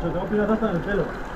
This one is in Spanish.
macho. Tengo pinaza hasta en el pelo.